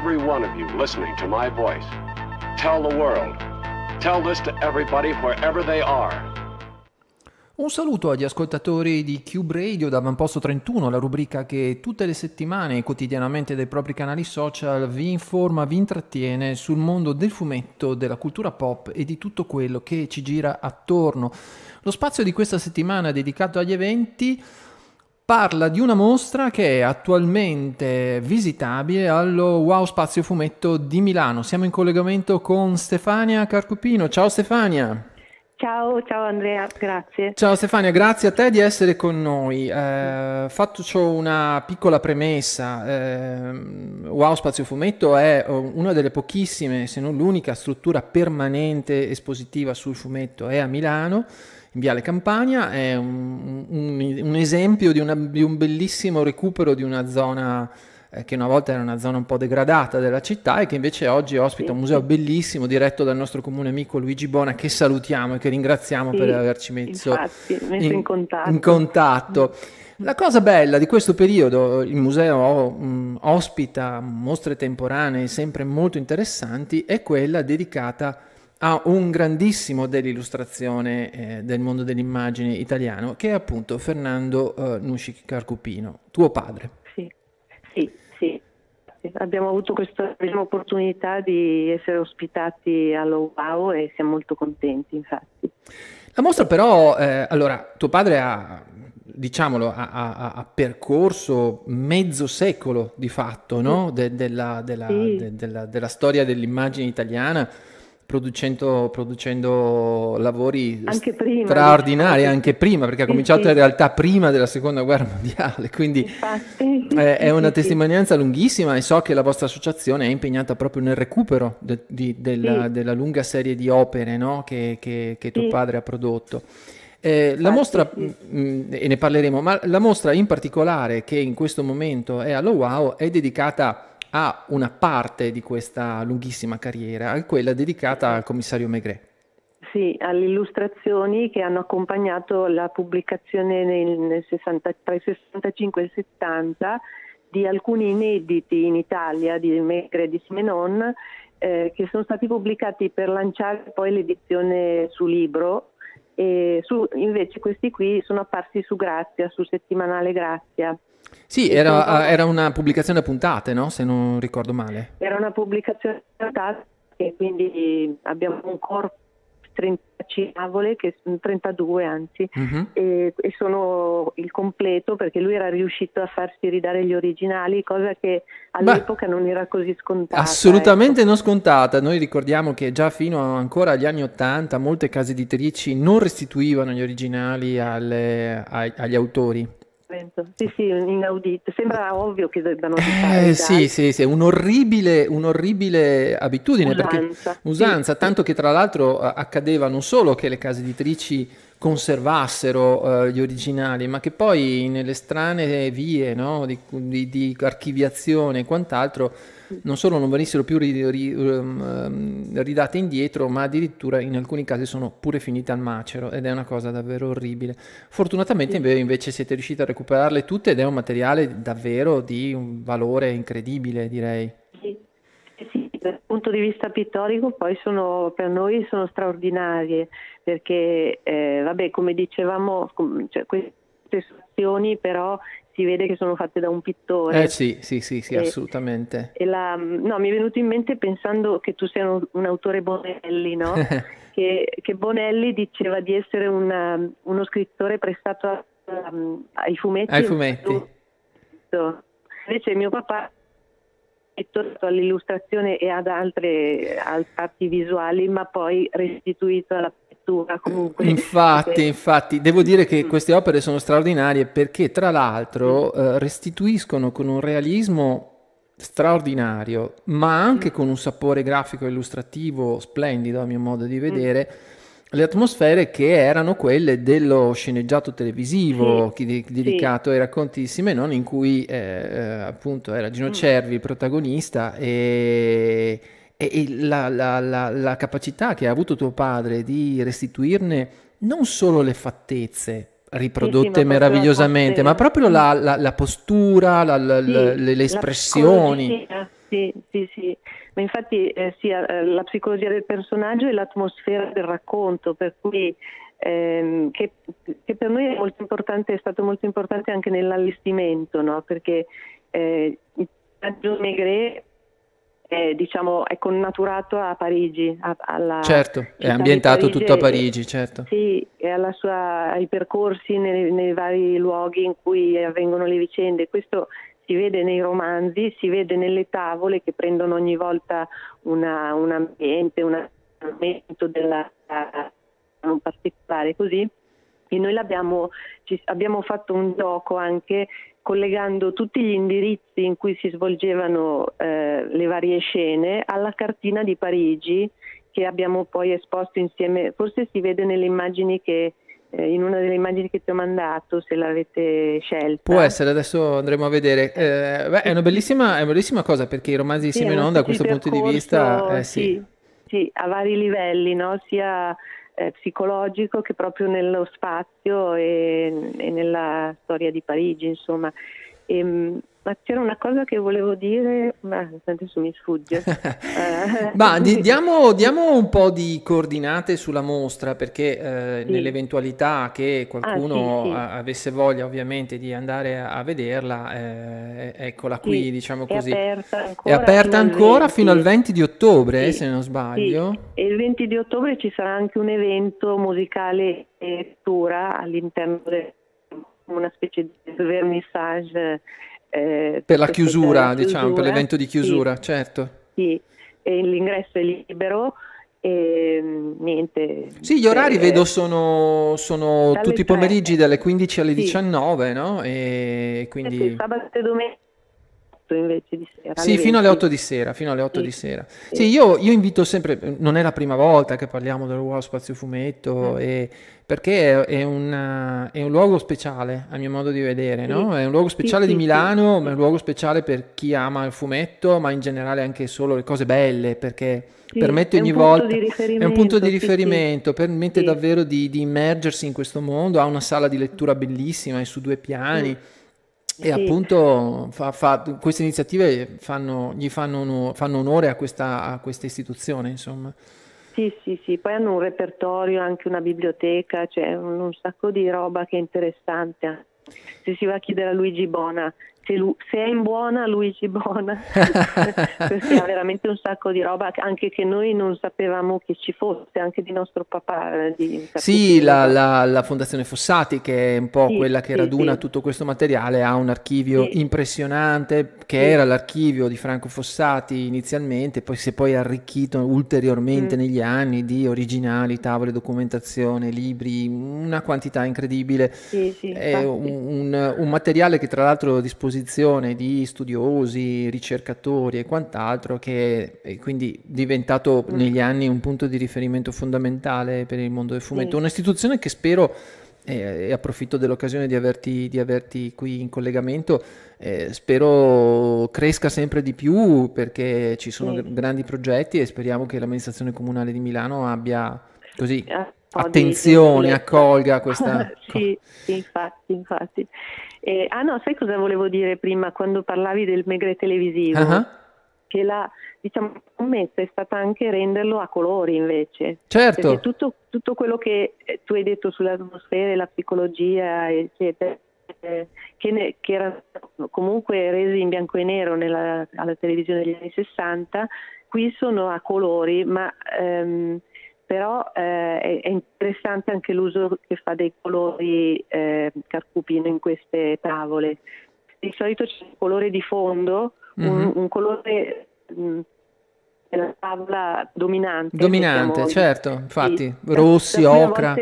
every one of you listening to my voice. Tell the world. Tell this to everybody wherever they are. Un saluto agli ascoltatori di Cube Radio da Avamposto 31, la rubrica che tutte le settimane e quotidianamente dai propri canali social vi informa, vi intrattiene sul mondo del fumetto, della cultura pop e di tutto quello che ci gira attorno. Lo spazio di questa settimana dedicato agli eventi parla di una mostra che è attualmente visitabile allo Wow Spazio Fumetto di Milano. Siamo in collegamento con Stefania Carcupino. Ciao Stefania! Ciao, ciao Andrea, grazie. Ciao Stefania, grazie a te di essere con noi. Eh, faccio una piccola premessa. Eh, wow Spazio Fumetto è una delle pochissime, se non l'unica, struttura permanente espositiva sul fumetto. È a Milano, in Viale Campania. È un, un, un esempio di, una, di un bellissimo recupero di una zona eh, che una volta era una zona un po' degradata della città e che invece oggi ospita un museo bellissimo diretto dal nostro comune amico Luigi Bona che salutiamo e che ringraziamo sì, per averci messo, infatti, messo in, in, contatto. In contatto. La cosa bella di questo periodo, il museo um, ospita mostre temporanee sempre molto interessanti, è quella dedicata a un grandissimo dell'illustrazione eh, del mondo dell'immagine italiano, che è appunto Fernando uh, Nusci Carcupino, tuo padre. Sì, sì, sì. Abbiamo avuto questa prima opportunità di essere ospitati allo WOW e siamo molto contenti, infatti. La mostra però, eh, allora, tuo padre ha, diciamolo, ha, ha, ha, percorso mezzo secolo di fatto, no? De, della, della, sì. de, della, della storia dell'immagine italiana producendo, producendo lavori anche prima, straordinari, diciamo. anche prima, perché ha cominciato sì. in realtà prima della seconda guerra mondiale, quindi Infatti, è, è, una testimonianza lunghissima e so che la vostra associazione è impegnata proprio nel recupero de, di, della, della, lunga serie di opere no? che, che, che tuo padre ha prodotto. Eh, la mostra, mh, mm, e ne parleremo, ma la mostra in particolare che in questo momento è allo Wow è dedicata a una parte di questa lunghissima carriera, quella dedicata al commissario Maigret. Sì, alle illustrazioni che hanno accompagnato la pubblicazione nel, nel 60, tra il 65 e il 70 di alcuni inediti in Italia di Maigret e di Simenon eh, che sono stati pubblicati per lanciare poi l'edizione su libro e su, invece questi qui sono apparsi su Grazia, su settimanale Grazia. Sì, era, era, una pubblicazione a puntate, no? Se non ricordo male. Era una pubblicazione a puntate e quindi abbiamo un corpo 30 tavole, che sono 32 anzi, uh-huh. e, e, sono il completo perché lui era riuscito a farsi ridare gli originali, cosa che all'epoca Beh, non era così scontata. Assolutamente ecco. non scontata, noi ricordiamo che già fino ancora agli anni 80 molte case editrici non restituivano gli originali alle, ai, agli autori. Sì, sì, inaudito. Sembra ovvio che debbano eh, sì, sì, sì, un'orribile, un'orribile abitudine, usanza. Perché, usanza, sì, tanto che tra l'altro accadeva non solo che le case editrici conservassero uh, gli originali, ma che poi nelle strane vie no, di, di, di archiviazione e quant'altro non solo non venissero più um, ridate indietro, ma addirittura in alcuni casi sono pure finite al macero ed è una cosa davvero orribile. Fortunatamente invece siete riusciti a recuperarle tutte ed è un materiale davvero di un valore incredibile, direi. Dal punto di vista pittorico poi sono, per noi sono straordinarie perché, eh, vabbè, come dicevamo, cioè, queste azioni però si vede che sono fatte da un pittore. Eh sì, sì, sì, sì e, assolutamente. E la, no, mi è venuto in mente pensando che tu sei un, un autore Bonelli, no? che, che, Bonelli diceva di essere una, uno scrittore prestato a, um, ai fumetti. Ai fumetti. Invece mio papà all'illustrazione e ad altre arti visuali, ma poi restituito alla pittura comunque. Infatti, infatti, devo dire che mm. queste opere sono straordinarie perché tra l'altro mm. eh, restituiscono con un realismo straordinario, ma anche mm. con un sapore grafico e illustrativo splendido a mio modo di vedere. Le atmosfere che erano quelle dello sceneggiato televisivo sì, dedicato sì. ai racconti di Simenon in cui eh, eh, appunto era Gino mm. Cervi il protagonista e, e la, la, la, la, capacità che ha avuto tuo padre di restituirne non solo le fattezze riprodotte sì, meravigliosamente, forse... ma proprio la, la, la postura, la, sì, le, le, espressioni. Sì, sì, sì. Ma infatti eh, sia eh, la psicologia del personaggio e l'atmosfera del racconto, per cui ehm, che, che, per noi è molto importante, è stato molto importante anche nell'allestimento, no? perché eh, il personaggio Maigret è, diciamo, è connaturato a Parigi. A, alla certo, è ambientato tutto a Parigi, certo. Sì, e sua, ai percorsi nei, nei, vari luoghi in cui avvengono le vicende. Questo si vede nei romanzi, si vede nelle tavole che prendono ogni volta una, un ambiente, un momento della, un particolare così. E noi abbiamo, abbiamo fatto un gioco anche collegando tutti gli indirizzi in cui si svolgevano eh, le varie scene alla cartina di Parigi che abbiamo poi esposto insieme, forse si vede nelle immagini che eh, in una delle immagini che ti ho mandato, se l'avete scelta. Può essere, adesso andremo a vedere. Eh, beh, è, una bellissima, è una bellissima cosa perché i romanzi di sì, Simenon da questo punto di vista... Eh, sì. Sì, sì, a vari livelli, no? sia eh, psicologico che proprio nello spazio e, e, nella storia di Parigi, insomma. Ehm, ma c'era una cosa che volevo dire, ma adesso mi sfugge. ma di, diamo, diamo, un po' di coordinate sulla mostra, perché eh, sì. nell'eventualità che qualcuno ah, sì, sì. avesse voglia ovviamente di andare a, a vederla, eh, eccola qui, diciamo così. È aperta ancora, è aperta fino, ancora al fino al 20 di ottobre, se non sbaglio. E il 20 di ottobre ci sarà anche un evento musicale e lettura all'interno di una specie di vernissage eh, per la chiusura, diciamo, per l'evento di chiusura, sì, certo. Sì, e l'ingresso è libero e niente. Sì, gli orari eh, vedo sono, sono tutti i pomeriggi dalle 15 alle sì. 19, no? E quindi... Eh sì, sabato e domenica invece di sera. Sì, fino alle 8 di sera, fino alle 8 sì. di sera. Sì, io, io, invito sempre, non è la prima volta che parliamo del ruolo spazio fumetto, mm. e, perché è, una, è, un luogo speciale, a mio modo di vedere, sì. no? È un luogo speciale di Milano, ma è un luogo speciale per chi ama il fumetto, ma in generale anche solo le cose belle, perché permette ogni volta è un punto di riferimento, permette davvero di, di, immergersi in questo mondo, ha una sala di lettura bellissima, è su due piani. E sì. appunto fa, fa, queste iniziative fanno, gli fanno, fanno onore a questa, a questa, istituzione, insomma. Sì, sì, sì, poi hanno un repertorio, anche una biblioteca, c'è cioè un, un, sacco di roba che è interessante. Se si va a chiedere a Luigi Bona se, lui, se, è in buona Luigi Bona perché ha veramente un sacco di roba anche che noi non sapevamo che ci fosse anche di nostro papà eh, di sì la, la, la, fondazione Fossati che è un po' sì, quella che sì, raduna sì. tutto questo materiale ha un archivio impressionante che era l'archivio di Franco Fossati inizialmente poi si è poi arricchito ulteriormente mm. negli anni di originali tavole documentazione libri una quantità incredibile. È un, un, un materiale che tra l'altro a disposizione disposizione di studiosi, ricercatori e quant'altro che è quindi diventato mm. negli anni un punto di riferimento fondamentale per il mondo del fumetto. Sì. Un'istituzione che spero eh, e approfitto dell'occasione di averti, di averti qui in collegamento, eh, spero cresca sempre di più perché ci sono sì. grandi progetti e speriamo che l'amministrazione comunale di Milano abbia così attenzione, accolga questa... sì, sì, infatti, infatti. Eh, ah no, sai cosa volevo dire prima quando parlavi del megre televisivo? Uh-huh. Che la diciamo, commessa è stata anche renderlo a colori invece. Certo. Perché tutto, tutto quello che eh, tu hai detto sull'atmosfera e la psicologia, eccetera, eh, che, ne, che, erano comunque resi in bianco e nero nella, alla televisione degli anni 60, qui sono a colori, ma ehm, però eh, è, interessante anche l'uso che fa dei colori eh, Carcupino in queste tavole. Di solito c'è un colore di fondo, mm-hmm. un, mhm. un, colore mh, della tavola dominante. Dominante, certo, infatti, sì. rossi, ocra.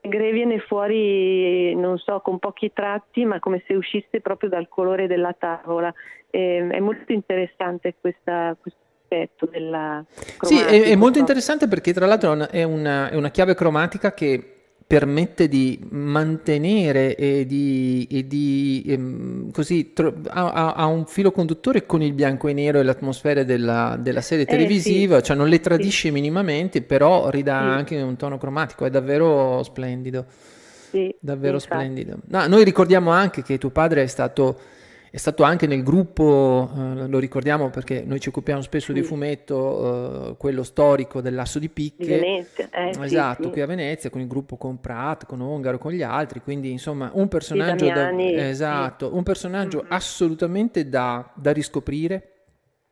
Gre viene fuori, non so, con pochi tratti, ma come se uscisse proprio dal colore della tavola. E, è molto interessante questa, questa aspetto della Sì, è, è, molto interessante perché tra l'altro è una, è una chiave cromatica che permette di mantenere e di, e di ehm, così tro- ha, ha, un filo conduttore con il bianco e nero e l'atmosfera della, della serie televisiva, eh, sì. cioè non le tradisce sì. minimamente, però ridà sì. anche un tono cromatico, è davvero splendido. sì, davvero splendido. No, noi ricordiamo anche che tuo padre è stato è stato anche nel gruppo, eh, lo ricordiamo perché noi ci occupiamo spesso sì. di fumetto, eh, quello storico dell'asso di picche. Di Venezia, eh, esatto, sì, qui a Venezia, con il gruppo con Pratt, con Ongaro, con gli altri, quindi insomma un personaggio, da, esatto, un personaggio mm-hmm. assolutamente da, da, riscoprire,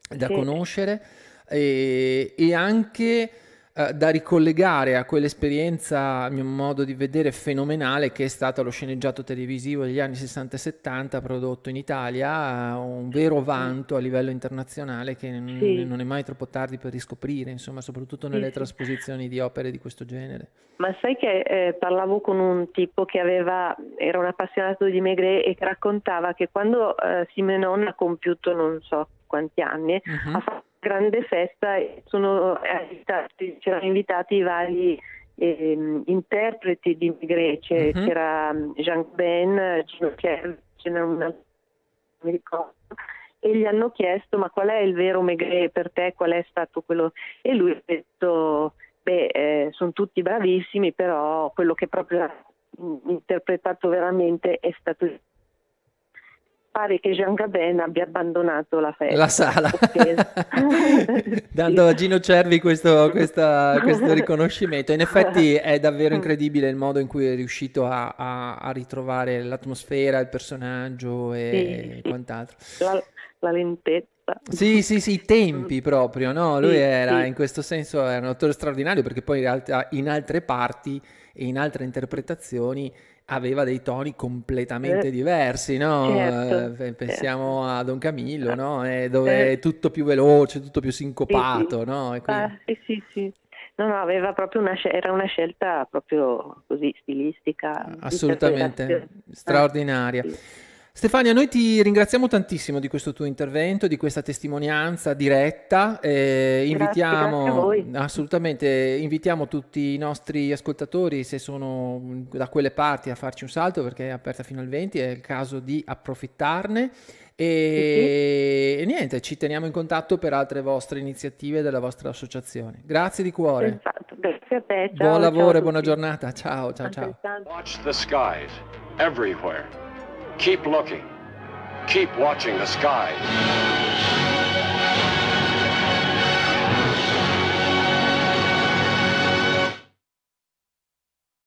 da conoscere e, e anche eh, da ricollegare a quell'esperienza, a mio modo di vedere, fenomenale che è stato lo sceneggiato televisivo degli anni 60 e 70 prodotto in Italia, un vero vanto a livello internazionale che n- sì. non è mai troppo tardi per riscoprire, insomma, soprattutto nelle sì, trasposizioni di opere di questo genere. Ma sai che eh, parlavo con un tipo che aveva, era un appassionato di Megre e che raccontava che quando eh, Simenon ha compiuto non so quanti anni, uh-huh. ha fatto grande festa e sono invitati, c'erano invitati i vari eh, interpreti di Grece, uh-huh. c'era mm, Jean Ben, Gino Kerr, ce n'era una, mi ricordo, e gli hanno chiesto ma qual è il vero Megre per te, qual è stato quello, e lui ha detto beh eh, sono tutti bravissimi però quello che proprio ha interpretato veramente è stato il pare che Jean Gabin abbia abbandonato la festa. La sala. Dando a Gino Cervi questo, questa, questo, riconoscimento. In effetti è davvero incredibile il modo in cui è riuscito a, a, a ritrovare l'atmosfera, il personaggio e sì, quant'altro. La, la lentezza. Sì, sì, sì, i tempi proprio, no? Lui era in questo senso era un attore straordinario perché poi in realtà in altre parti e in altre interpretazioni aveva dei toni completamente eh, diversi, no? Certo, eh, pensiamo certo. a Don Camillo, no? Eh, dove è tutto più veloce, tutto più sincopato, sì, sì. no? Quindi... Ah, sì, sì. No, no, aveva proprio una, era una scelta proprio così stilistica. Assolutamente, straordinaria. Sì. Stefania, noi ti ringraziamo tantissimo di questo tuo intervento, di questa testimonianza diretta. Eh, invitiamo, grazie, grazie assolutamente, invitiamo tutti i nostri ascoltatori, se sono da quelle parti, a farci un salto perché è aperta fino al 20, è il caso di approfittarne. E, sì. e niente, ci teniamo in contatto per altre vostre iniziative della vostra associazione. Grazie di cuore. Esatto, grazie a te. Ciao, Buon lavoro e buona giornata. Ciao, ciao, ciao. Watch the skies everywhere. Keep looking. Keep watching the sky.